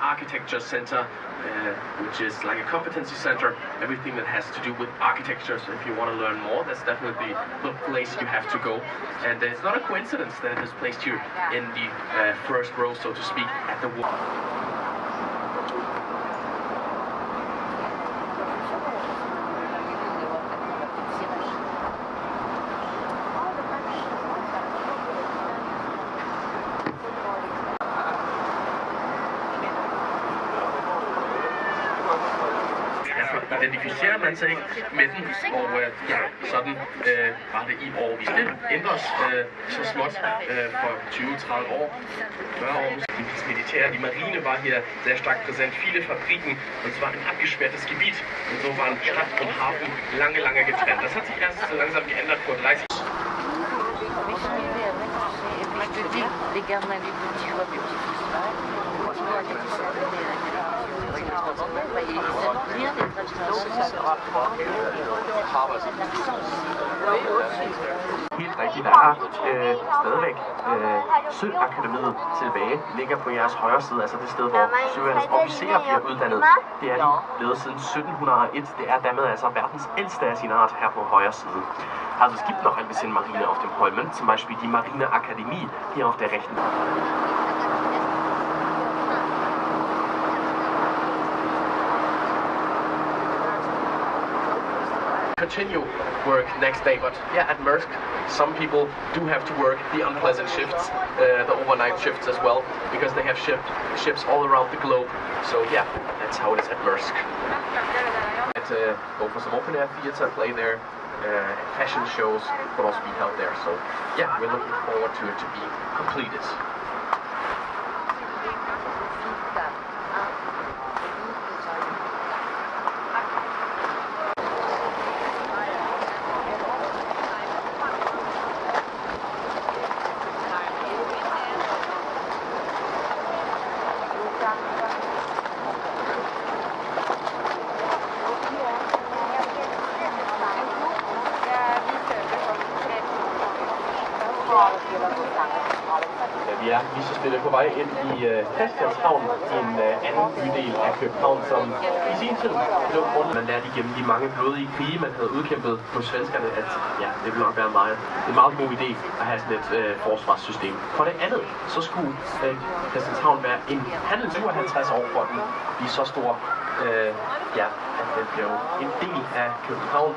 Architecture Center, uh, which is like a competency center, everything that has to do with architecture. So if you want to learn more, that's definitely the place you have to go. And it's not a coincidence that it is placed here in the uh, first row, so to speak, at the wall. Derfor identificerer man sig med den, og øh, ja, sådan øh, var det i år. Det ændres øh, så småt øh, for 20-30 år, 40 år. Das Militär, die Marine war hier sehr stark präsent, viele Fabriken und es war ein abgesperrtes Gebiet. Und so waren Stadt und Hafen lange, lange getrennt. Das hat sich erst so langsam geändert vor 30 Les Helt rigtigt, der er øh, stadigvæk øh, Søakademiet tilbage, ligger på jeres højre side, altså det sted, hvor søværens officerer bliver uddannet. Det er de blevet siden 1701. Det er dermed altså verdens ældste af sin art her på højre side. Also es gibt noch ein bisschen Marine auf dem Holmen, zum Beispiel die Marineakademie hier auf der rechten. Continue work next day. But yeah, at Maersk, some people do have to work the unpleasant shifts, uh, the overnight shifts as well, because they have ship, ships all around the globe. So yeah, that's how it is at Maersk. At, uh, go for some open air theater, play there. Uh, fashion shows could also be held there. So yeah, we're looking forward to it to be completed. Er vi er spille så stille på vej ind i uh, Christianshavn, en øh, anden bydel af København, som i sin tid blev grundet. Man lærte igennem de mange blodige krige, man havde udkæmpet på svenskerne, at ja, det ville nok være meget, en meget god idé at have sådan et øh, forsvarssystem. For det andet, så skulle øh, Christianshavn være en handel 52 år for den blive så stor, øh, ja, at den blev en del af København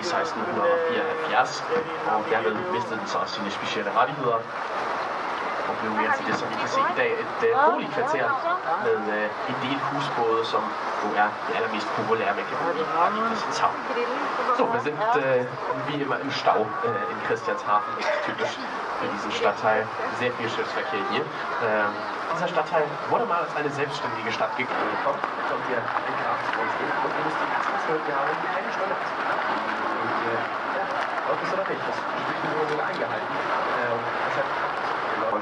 i 1674, og derved mistede den så sine specielle rettigheder og blev mere til det, som vi kan se i dag, et uh, boligkvarter med uh, en del husbåde, som jo er det allermest populære, man kan bo i Christianshavn. So, wir sind äh, wie immer im Stau äh, in Christianshafen, das ist typisch für diesen Stadtteil. Sehr viel Schiffsverkehr hier. Ähm, dieser Stadtteil wurde mal als eine selbstständige Stadt gegründet. Kommt, hier uns hin und ihr müsst die ersten zwölf Jahre keine Steuer abzahlen. Und äh, ja, ob es oder nicht, das wurde sogar eingehalten. Ähm, der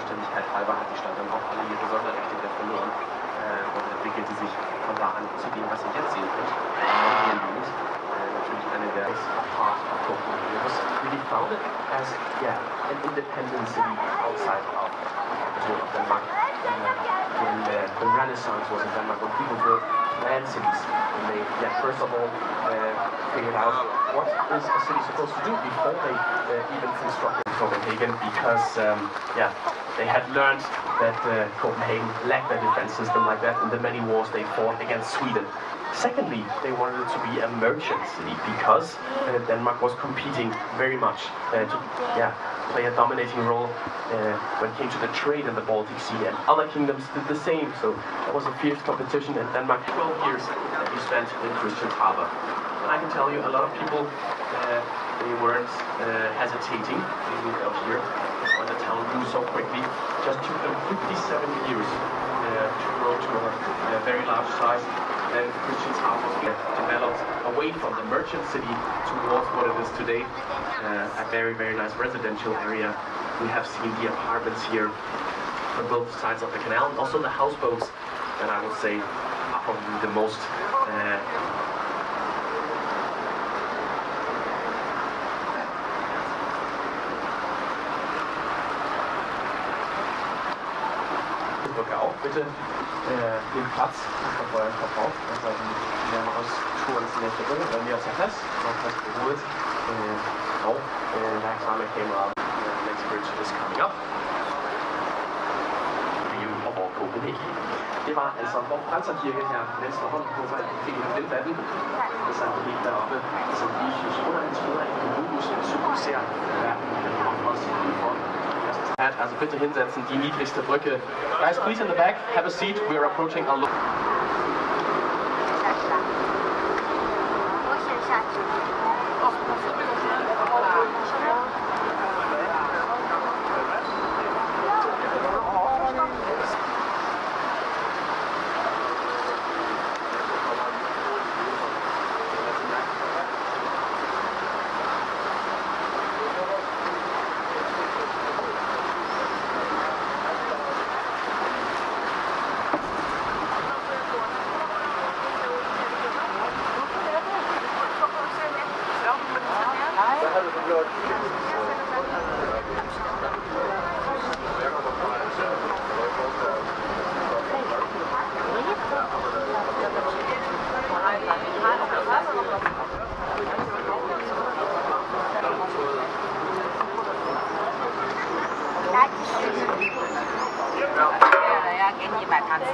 Vollständigkeit halber hat die Stadt dann auch alle ihre Sonderrechte wieder verloren äh, und entwickelte sich von da an zu dem, was ihr jetzt sehen könnt. Äh, natürlich eine der Part of Copenhagen. It founded as yeah, an independent city outside of of Denmark. Uh, when uh, the Renaissance was in Denmark, when people built planned cities, and they yeah, first of all uh, figured out what is a city supposed to do before they uh, even constructed Copenhagen, because um, yeah, they had learned that uh, Copenhagen lacked a defense system like that in the many wars they fought against Sweden. Secondly, they wanted it to be a merchant city because uh, Denmark was competing very much uh, to yeah, play a dominating role uh, when it came to the trade in the Baltic Sea, and other kingdoms did the same. So there was a fierce competition in Denmark. 12 years that he spent in Christianshavn. And I can tell you, a lot of people uh, they weren't uh, hesitating. They moved out here the town grew so quickly. Just took them 57 years uh, to grow to a, very large size. Then Christianshavn was developed away from the merchant city towards what it is today, uh, a very, very nice residential area. We have seen the apartments here on both sides of the canal, and also the houseboats that I would say are probably the most uh, Brücke auf, bitte äh, den Platz auf euren Kopf auf. Also die werden aus Schuhen ins nächste Brücke, bei mir aus der Test, noch fest geholt. Äh, auf, äh, langsame Kamera. The next bridge is coming up. Det var altså hvor Panserkirke her venstre hånd på vej til den verden. Det er helt deroppe, som Jesus under hans fødder i Globus symboliserer verden og os udenfor. Also bitte hinsetzen, die niedrigste Brücke. Guys, please in the back, have a seat. We are approaching a lo- 来，来，来，给你买糖吃。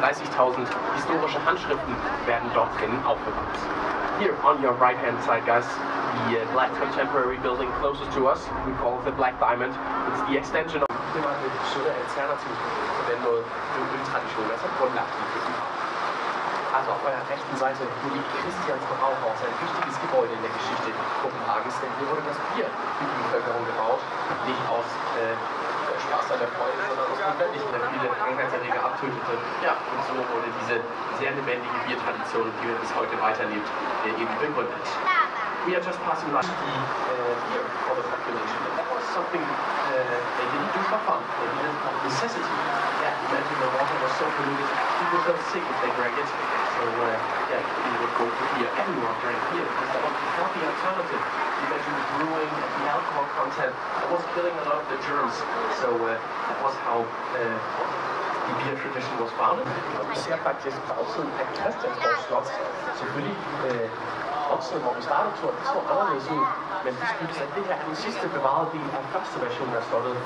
30.000 historische Handschriften werden dort drinnen aufbewahrt. Here on your right hand side, guys, the black contemporary building closest to us, we call it the Black Diamond. It's the extension of... Det var det søde alternativ på den måde. Det er jo øltradition, altså grundlagt i. Also auf eurer rechten Seite nur die Christians Brauhaus, ein wichtiges Gebäude in der Geschichte Kopenhagens, denn hier wurde das Bier für die Bevölkerung gebaut, nicht aus äh, An der Freude, sondern aus Krankheitserreger abtötete. Ja, und so wurde diese sehr lebendige Biertradition, die bis heute weiterlebt, eben begründet. We are just passing by the uh, beer for the population, and that was something uh, they didn't do for fun. They did it of necessity. Yeah, imagine the water was so polluted, people felt sick if they drank it. So uh, yeah, people would go to beer. Everyone drank beer because that was the healthy alternative. Imagine brewing and the alcohol content that was killing a lot of the germs. So uh, that was how uh, the beer tradition was founded. Vi ser faktisk bagsiden af Christiansborg Slot. Selvfølgelig øh, opsiden, hvor vi startede turen, det så anderledes ud. Men det skyldes, at det her er den sidste bevarede del af første version af slottet.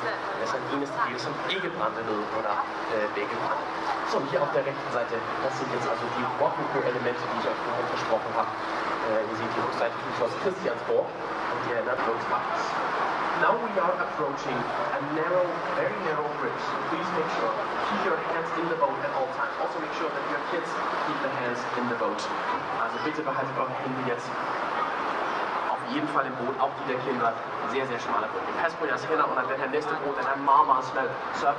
Altså den eneste del, som ikke brændte ned under øh, begge brænde. So, hier auf der rechten Seite, das sind jetzt also die Rococo-Elemente, die ich euch vorhin versprochen habe. Äh, ihr seht die Rückseite vom Schloss Christiansborg und die erinnert uns. Now we are approaching a narrow, very narrow bridge. So please make sure, to keep your hands in the boat at all times. Also make sure that your kids keep their hands in the boat. Also bitte behaltet eure Hände jetzt auf jeden Fall im Boot, auch die der Kinder. Sehr, sehr schmale Brücke. Pas på jeres hænder under den her næste bro, den er meget, meget smal. Sørg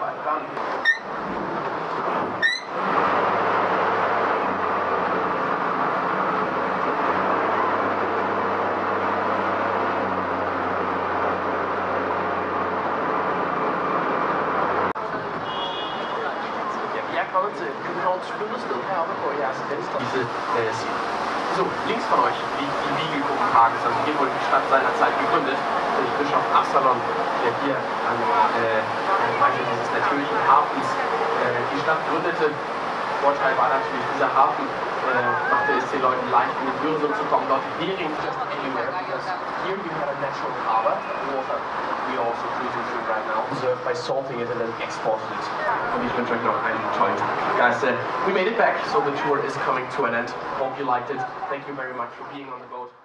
Diese, äh, side. So, links von euch liegt die Wiege Kopenhagens. Also hier wurde die Stadt seinerzeit gegründet durch Bischof Absalon, der hier an äh, dieses natürlichen Hafens äh, die Stadt gründete. Vorteil war natürlich, dieser Hafen machte es den Leuten leicht, in die Bürsum zu kommen, just anywhere, because here you have a natural harbor, water we are also cruising through right now, served by salting it and then exporting it. Und ich wünsche euch noch einen tollen Tag. Guys, uh, we made it back, so the tour is coming to an end. Hope you liked it. Thank you very much for being on the boat.